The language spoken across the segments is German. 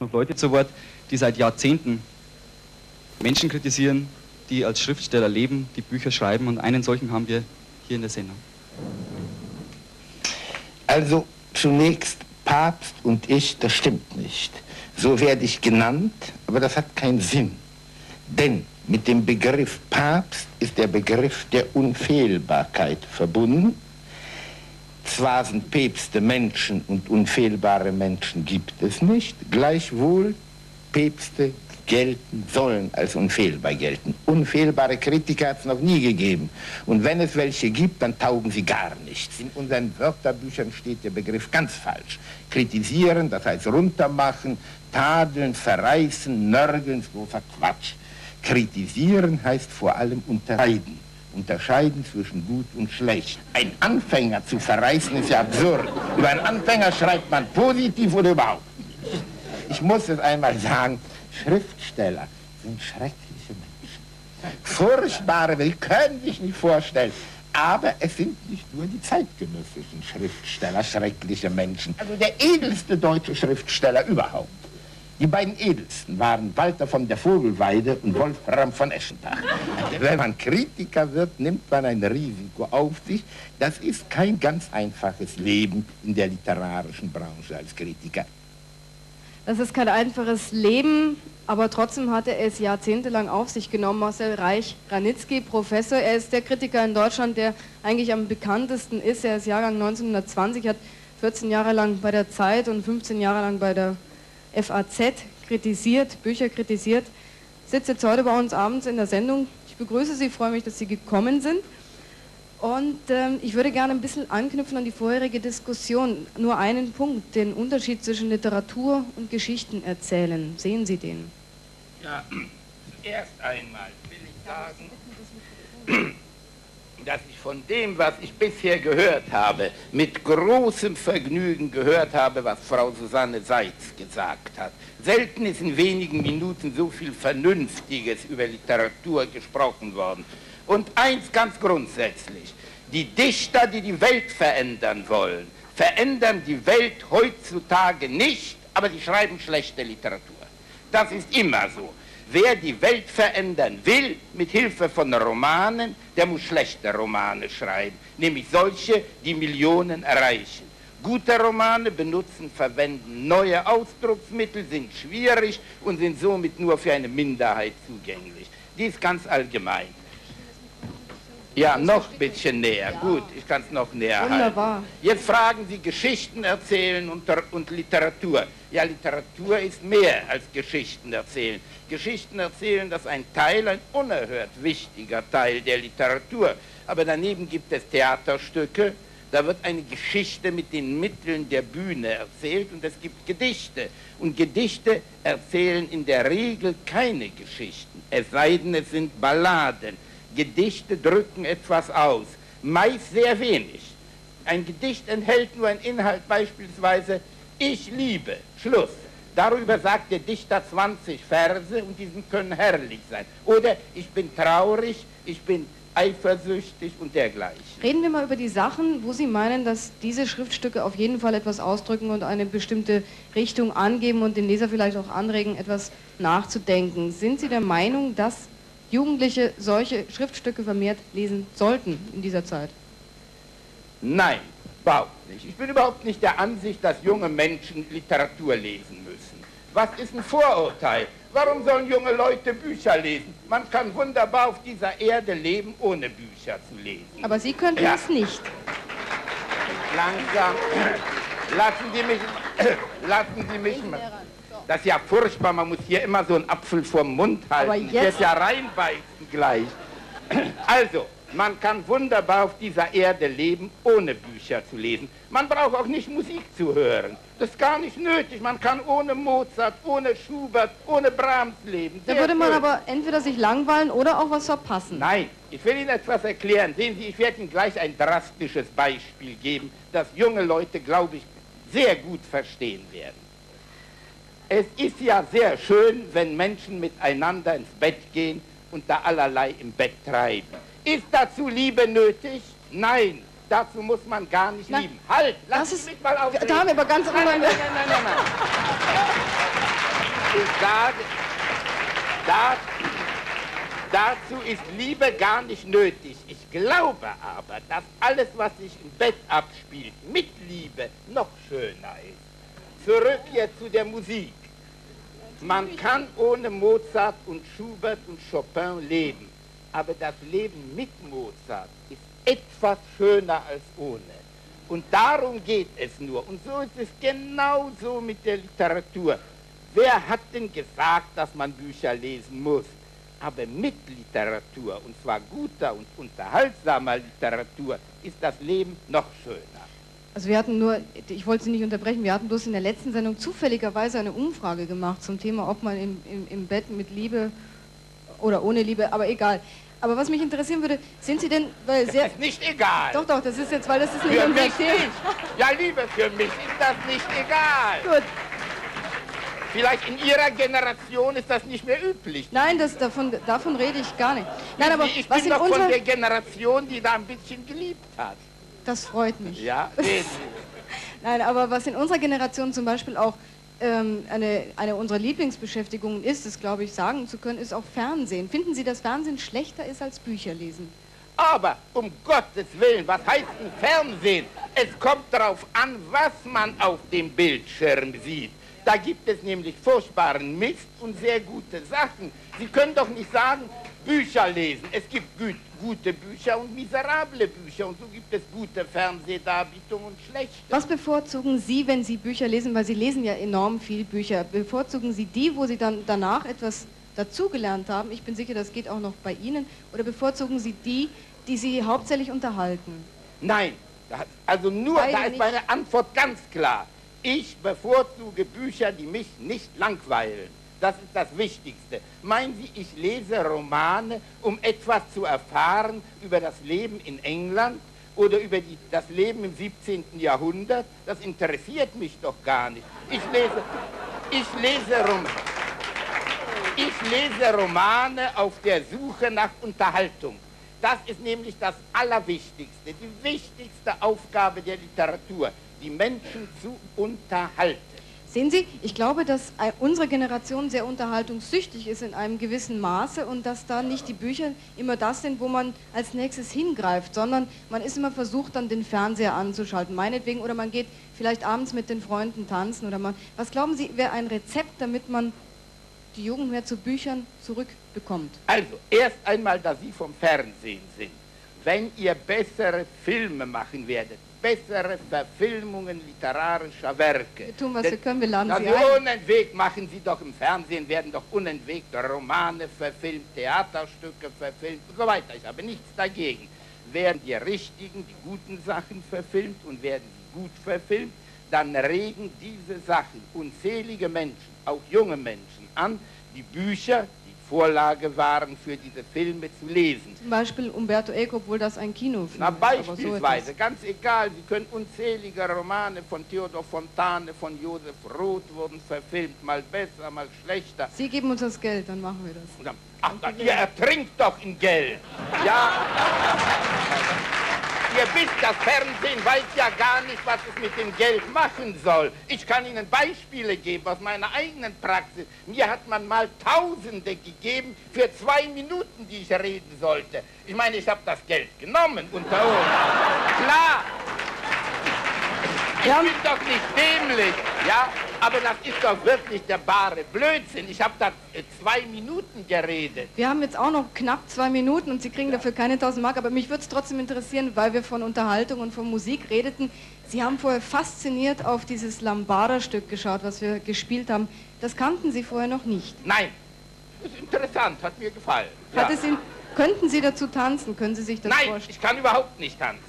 noch Leute zu Wort, die seit Jahrzehnten Menschen kritisieren, die als Schriftsteller leben, die Bücher schreiben und einen solchen haben wir hier in der Sendung. Also zunächst Papst und ich, das stimmt nicht. So werde ich genannt, aber das hat keinen Sinn. Denn mit dem Begriff Papst ist der Begriff der Unfehlbarkeit verbunden. Zwar sind Päpste Menschen und unfehlbare Menschen gibt es nicht, gleichwohl Päpste gelten, sollen als unfehlbar gelten. Unfehlbare Kritiker hat es noch nie gegeben. Und wenn es welche gibt, dann taugen sie gar nichts. In unseren Wörterbüchern steht der Begriff ganz falsch. Kritisieren, das heißt runtermachen, tadeln, verreißen, nörgeln, großer Quatsch. Kritisieren heißt vor allem unterscheiden. Unterscheiden zwischen gut und schlecht. Ein Anfänger zu verreißen ist ja absurd. Über einen Anfänger schreibt man positiv oder überhaupt nicht. Ich muss es einmal sagen, Schriftsteller sind schreckliche Menschen. Furchtbare, die können sich nicht vorstellen. Aber es sind nicht nur die zeitgenössischen Schriftsteller schreckliche Menschen. Also der edelste deutsche Schriftsteller überhaupt. Die beiden edelsten waren Walter von der Vogelweide und Wolfram von Eschenbach. Wenn man Kritiker wird, nimmt man ein Risiko auf sich. Das ist kein ganz einfaches Leben in der literarischen Branche als Kritiker. Das ist kein einfaches Leben, aber trotzdem hat er es jahrzehntelang auf sich genommen. Marcel Reich-Granitzky, Professor, er ist der Kritiker in Deutschland, der eigentlich am bekanntesten ist. Er ist Jahrgang 1920, hat 14 Jahre lang bei der Zeit und 15 Jahre lang bei der FAZ kritisiert, Bücher kritisiert, sitzt jetzt heute bei uns abends in der Sendung. Ich begrüße Sie, freue mich, dass Sie gekommen sind. Und ähm, ich würde gerne ein bisschen anknüpfen an die vorherige Diskussion. Nur einen Punkt, den Unterschied zwischen Literatur und Geschichten erzählen. Sehen Sie den? Ja, zuerst einmal will ich sagen, dass ich von dem, was ich bisher gehört habe, mit großem Vergnügen gehört habe, was Frau Susanne Seitz gesagt hat. Selten ist in wenigen Minuten so viel Vernünftiges über Literatur gesprochen worden. Und eins ganz grundsätzlich, die Dichter, die die Welt verändern wollen, verändern die Welt heutzutage nicht, aber die schreiben schlechte Literatur. Das ist immer so. Wer die Welt verändern will, mit Hilfe von Romanen, der muss schlechte Romane schreiben, nämlich solche, die Millionen erreichen. Gute Romane benutzen, verwenden neue Ausdrucksmittel, sind schwierig und sind somit nur für eine Minderheit zugänglich. Dies ganz allgemein. Ja, noch ein bisschen näher. Ja. Gut, ich kann es noch näher Wunderbar. halten. Jetzt fragen Sie Geschichten erzählen und, und Literatur. Ja, Literatur ist mehr als Geschichten erzählen. Geschichten erzählen, das ist ein Teil, ein unerhört wichtiger Teil der Literatur. Aber daneben gibt es Theaterstücke, da wird eine Geschichte mit den Mitteln der Bühne erzählt und es gibt Gedichte. Und Gedichte erzählen in der Regel keine Geschichten, es sei denn, es sind Balladen Gedichte drücken etwas aus, meist sehr wenig. Ein Gedicht enthält nur einen Inhalt, beispielsweise Ich liebe, Schluss. Darüber sagt der Dichter 20 Verse und die können herrlich sein. Oder ich bin traurig, ich bin eifersüchtig und dergleichen. Reden wir mal über die Sachen, wo Sie meinen, dass diese Schriftstücke auf jeden Fall etwas ausdrücken und eine bestimmte Richtung angeben und den Leser vielleicht auch anregen, etwas nachzudenken. Sind Sie der Meinung, dass Jugendliche solche Schriftstücke vermehrt lesen sollten in dieser Zeit? Nein, überhaupt nicht. Ich bin überhaupt nicht der Ansicht, dass junge Menschen Literatur lesen müssen. Was ist ein Vorurteil? Warum sollen junge Leute Bücher lesen? Man kann wunderbar auf dieser Erde leben, ohne Bücher zu lesen. Aber Sie könnten ja. es nicht. Langsam. Lassen Sie mich, lassen Sie mich mal. Das ist ja furchtbar, man muss hier immer so einen Apfel vorm Mund halten. Aber jetzt... ja reinbeißen gleich. Also, man kann wunderbar auf dieser Erde leben, ohne Bücher zu lesen. Man braucht auch nicht Musik zu hören. Das ist gar nicht nötig. Man kann ohne Mozart, ohne Schubert, ohne Brahms leben. da würde man schön. aber entweder sich langweilen oder auch was verpassen. Nein, ich will Ihnen etwas erklären. Sehen Sie, ich werde Ihnen gleich ein drastisches Beispiel geben, das junge Leute, glaube ich, sehr gut verstehen werden. Es ist ja sehr schön, wenn Menschen miteinander ins Bett gehen und da allerlei im Bett treiben. Ist dazu Liebe nötig? Nein, dazu muss man gar nicht Na, lieben. Halt, lass mich mal aufregen. Da haben wir aber ganz nein, nein, nein, nein, nein, nein. sage, da, dazu ist Liebe gar nicht nötig. Ich glaube aber, dass alles, was sich im Bett abspielt, mit Liebe noch schöner ist. Zurück jetzt zu der Musik. Man kann ohne Mozart und Schubert und Chopin leben, aber das Leben mit Mozart ist etwas schöner als ohne. Und darum geht es nur. Und so ist es genauso mit der Literatur. Wer hat denn gesagt, dass man Bücher lesen muss? Aber mit Literatur, und zwar guter und unterhaltsamer Literatur, ist das Leben noch schöner. Also wir hatten nur, ich wollte Sie nicht unterbrechen, wir hatten bloß in der letzten Sendung zufälligerweise eine Umfrage gemacht zum Thema, ob man im, im, im Bett mit Liebe oder ohne Liebe, aber egal. Aber was mich interessieren würde, sind Sie denn, weil sehr... Das ist nicht egal. Doch, doch, das ist jetzt, weil das ist nicht für mich nicht. Ja, Liebe, für mich ist das nicht egal. Gut. Vielleicht in Ihrer Generation ist das nicht mehr üblich. Nein, das, davon, davon rede ich gar nicht. Nein, aber ich was bin in doch von unserer... der Generation, die da ein bisschen geliebt hat. Das freut mich. Ja, Nein, aber was in unserer Generation zum Beispiel auch ähm, eine, eine unserer Lieblingsbeschäftigungen ist, das glaube ich sagen zu können, ist auch Fernsehen. Finden Sie, dass Fernsehen schlechter ist als Bücher lesen? Aber um Gottes Willen, was heißt ein Fernsehen? Es kommt darauf an, was man auf dem Bildschirm sieht. Da gibt es nämlich furchtbaren Mist und sehr gute Sachen. Sie können doch nicht sagen, Bücher lesen. Es gibt gut, gute Bücher und miserable Bücher und so gibt es gute Fernsehdarbietungen und schlechte. Was bevorzugen Sie, wenn Sie Bücher lesen, weil Sie lesen ja enorm viel Bücher, bevorzugen Sie die, wo Sie dann danach etwas dazugelernt haben? Ich bin sicher, das geht auch noch bei Ihnen. Oder bevorzugen Sie die, die Sie hauptsächlich unterhalten? Nein, also nur, Beide da ist nicht. meine Antwort ganz klar. Ich bevorzuge Bücher, die mich nicht langweilen. Das ist das Wichtigste. Meinen Sie, ich lese Romane, um etwas zu erfahren über das Leben in England oder über die, das Leben im 17. Jahrhundert? Das interessiert mich doch gar nicht. Ich lese, ich lese, Rom, ich lese Romane auf der Suche nach Unterhaltung. Das ist nämlich das Allerwichtigste, die wichtigste Aufgabe der Literatur, die Menschen zu unterhalten. Sehen Sie, ich glaube, dass äh, unsere Generation sehr unterhaltungssüchtig ist in einem gewissen Maße und dass da nicht die Bücher immer das sind, wo man als nächstes hingreift, sondern man ist immer versucht, dann den Fernseher anzuschalten, meinetwegen, oder man geht vielleicht abends mit den Freunden tanzen oder man. Was glauben Sie, wäre ein Rezept, damit man die Jugend mehr zu Büchern zurückbekommt? Also, erst einmal, da Sie vom Fernsehen sind. Wenn ihr bessere Filme machen werdet, bessere Verfilmungen literarischer Werke. Wir tun, was denn- wir können, wir laden Na, Sie Sie ein. unentwegt machen Sie doch im Fernsehen, werden doch unentwegt Romane verfilmt, Theaterstücke verfilmt und so weiter. Ich habe nichts dagegen. Werden die richtigen, die guten Sachen verfilmt und werden sie gut verfilmt, dann regen diese Sachen unzählige Menschen, auch junge Menschen an, die Bücher, Vorlage waren für diese Filme zu lesen. Zum Beispiel Umberto Eco, obwohl das ein Kinofilm Na, ist. so beispielsweise, etwas. ganz egal, Sie können unzählige Romane von Theodor Fontane, von Josef Roth wurden verfilmt, mal besser, mal schlechter. Sie geben uns das Geld, dann machen wir das. Dann, ach, da, ihr ertrinkt doch in Geld. Ja. Ihr wisst, das Fernsehen weiß ja gar nicht, was es mit dem Geld machen soll. Ich kann Ihnen Beispiele geben aus meiner eigenen Praxis. Mir hat man mal Tausende gegeben für zwei Minuten, die ich reden sollte. Ich meine, ich habe das Geld genommen unter uns. Klar, ich bin doch nicht dämlich, ja, aber das ist doch wirklich der bare Blödsinn. Ich habe da äh, zwei Minuten geredet. Wir haben jetzt auch noch knapp zwei Minuten und Sie kriegen dafür keine 1000 Mark, aber mich würde es trotzdem interessieren, weil wir von Unterhaltung und von Musik redeten. Sie haben vorher fasziniert auf dieses Lambada-Stück geschaut, was wir gespielt haben. Das kannten Sie vorher noch nicht. Nein, das ist interessant, hat mir gefallen. Hat Ja. es Ihnen, könnten Sie dazu tanzen? Können Sie sich das Nein, vorstellen? ich kann überhaupt nicht tanzen.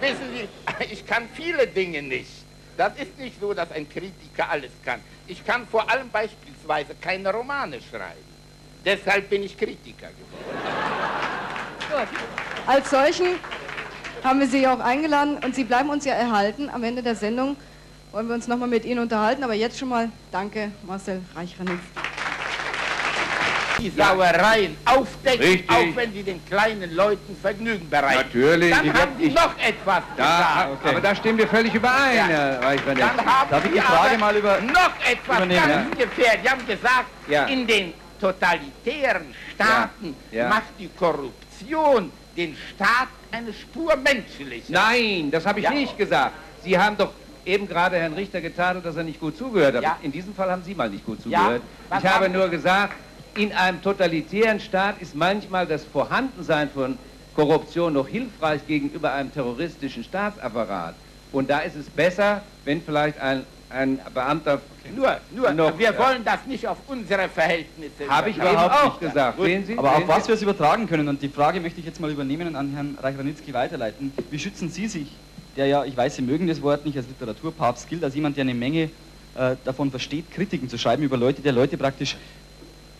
Wissen Sie, ich kann viele Dinge nicht. Das ist nicht so, dass ein Kritiker alles kann. Ich kann vor allem beispielsweise keine Romane schreiben. Deshalb bin ich Kritiker geworden. Gut. Als solchen haben wir Sie auch eingeladen und Sie bleiben uns ja erhalten. Am Ende der Sendung wollen wir uns nochmal mit Ihnen unterhalten, aber jetzt schon mal danke, Marcel Reichranitzky. Die Sauereien aufdecken, Richtig. auch wenn sie den kleinen Leuten Vergnügen bereiten. Natürlich. Dann haben sie noch etwas Da, gesagt. Aber da stimmen wir völlig überein, Ja. Herr Reichmann. Dann haben Darf ich sie die Frage aber mal über- noch etwas übernehmen, ganz gefährlich. Sie haben gesagt, Ja. in den totalitären Staaten Ja. Ja. macht die Korruption den Staat eine Spur menschlicher. Nein, das habe ich Ja. nicht gesagt. Sie haben doch eben gerade Herrn Richter getadelt, dass er nicht gut zugehört hat. Ja. In diesem Fall haben Sie mal nicht gut Ja. zugehört. Was Ich habe nur gesagt, in einem totalitären Staat ist manchmal das Vorhandensein von Korruption noch hilfreich gegenüber einem terroristischen Staatsapparat. Und da ist es besser, wenn vielleicht ein, ein Beamter... Nur, nur, Noch, wir ja. wollen das nicht auf unsere Verhältnisse Habe ich. Überhaupt auch nicht. gesagt. Sie? Aber auf was Sie? wir es übertragen können, und die Frage möchte ich jetzt mal übernehmen und an Herrn Reich-Ranitzky weiterleiten. Wie schützen Sie sich, der ja, ich weiß, Sie mögen das Wort nicht, als Literaturpapst gilt, als jemand, der eine Menge äh, davon versteht, Kritiken zu schreiben über Leute, der Leute praktisch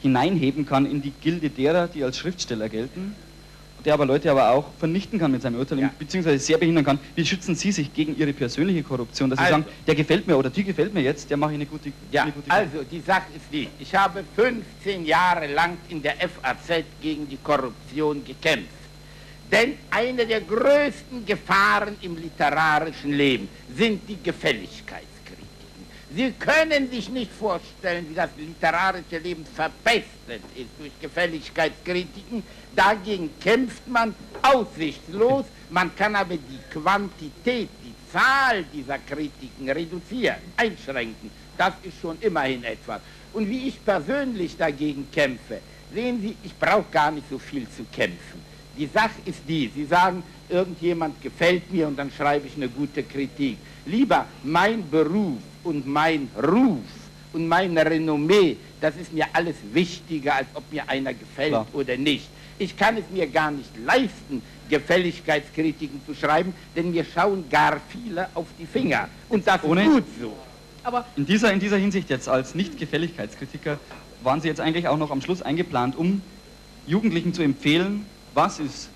hineinheben kann in die Gilde derer, die als Schriftsteller gelten, der aber Leute aber auch vernichten kann mit seinem Urteil, Ja. beziehungsweise sehr behindern kann. Wie schützen Sie sich gegen Ihre persönliche Korruption, dass Sie Also. sagen, der gefällt mir oder die gefällt mir jetzt, der mache ich eine gute, Ja, eine gute also die Sache ist die, ich habe 15 Jahre lang in der FAZ gegen die Korruption gekämpft. Denn eine der größten Gefahren im literarischen Leben sind die Gefälligkeitskritiken. Sie können sich nicht vorstellen, wie das literarische Leben verpestet ist durch Gefälligkeitskritiken. Dagegen kämpft man aussichtslos. Man kann aber die Quantität, die Zahl dieser Kritiken reduzieren, einschränken. Das ist schon immerhin etwas. Und wie ich persönlich dagegen kämpfe, sehen Sie, ich brauche gar nicht so viel zu kämpfen. Die Sache ist die, Sie sagen, irgendjemand gefällt mir und dann schreibe ich eine gute Kritik. Lieber mein Beruf und mein Ruf und mein Renommee, das ist mir alles wichtiger, als ob mir einer gefällt Klar. oder nicht. Ich kann es mir gar nicht leisten, Gefälligkeitskritiken zu schreiben, denn mir schauen gar viele auf die Finger. Und das Ohne- ist gut so. Aber In dieser, in dieser Hinsicht jetzt als Nicht-Gefälligkeitskritiker waren Sie jetzt eigentlich auch noch am Schluss eingeplant, um Jugendlichen zu empfehlen, was ist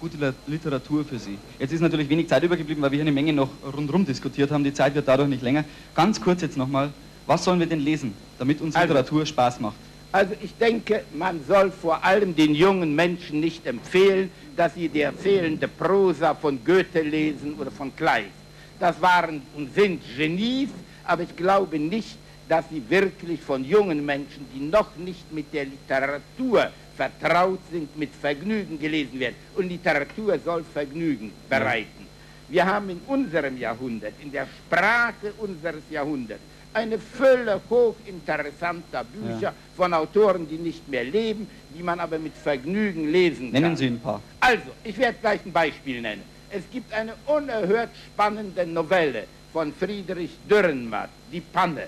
gute Literatur für sie. Jetzt ist natürlich wenig Zeit übergeblieben, weil wir hier eine Menge noch rundherum diskutiert haben. Die Zeit wird dadurch nicht länger. Ganz kurz jetzt nochmal, was sollen wir denn lesen, damit uns Also- Literatur Spaß macht? Also ich denke, man soll vor allem den jungen Menschen nicht empfehlen, dass sie die erzählende Prosa von Goethe lesen oder von Kleist. Das waren und sind Genies, aber ich glaube nicht, dass sie wirklich von jungen Menschen, die noch nicht mit der Literatur vertraut sind, mit Vergnügen gelesen werden. Und Literatur soll Vergnügen bereiten. Wir haben in unserem Jahrhundert, in der Sprache unseres Jahrhunderts, eine Fülle hochinteressanter Bücher Ja. von Autoren, die nicht mehr leben, die man aber mit Vergnügen lesen kann. Nennen Sie ein paar. Also, ich werde gleich ein Beispiel nennen. Es gibt eine unerhört spannende Novelle von Friedrich Dürrenmatt, Die Panne.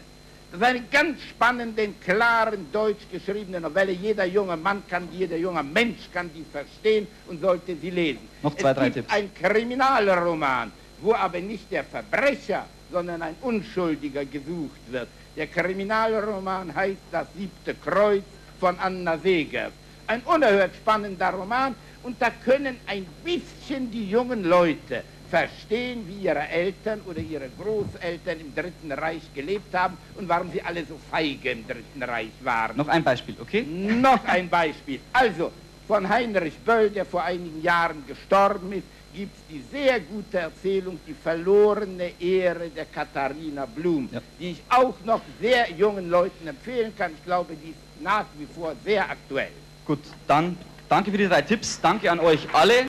Das ist eine ganz spannende, in klaren Deutsch geschriebene Novelle. Jeder junge Mann kann die, jeder junge Mensch kann die verstehen und sollte sie lesen. Noch zwei, es drei gibt Tipps. ein Kriminalroman, wo aber nicht der Verbrecher, sondern ein Unschuldiger gesucht wird. Der Kriminalroman heißt Das siebte Kreuz von Anna Seger. Ein unerhört spannender Roman und da können ein bisschen die jungen Leute verstehen, wie ihre Eltern oder ihre Großeltern im Dritten Reich gelebt haben und warum sie alle so feige im Dritten Reich waren. Noch ein Beispiel, okay? Noch ein Beispiel. Also, von Heinrich Böll, der vor einigen Jahren gestorben ist, gibt es die sehr gute Erzählung, die verlorene Ehre der Katharina Blum, Ja. die ich auch noch sehr jungen Leuten empfehlen kann. Ich glaube, die ist nach wie vor sehr aktuell. Gut, dann danke für die drei Tipps. Danke an euch alle.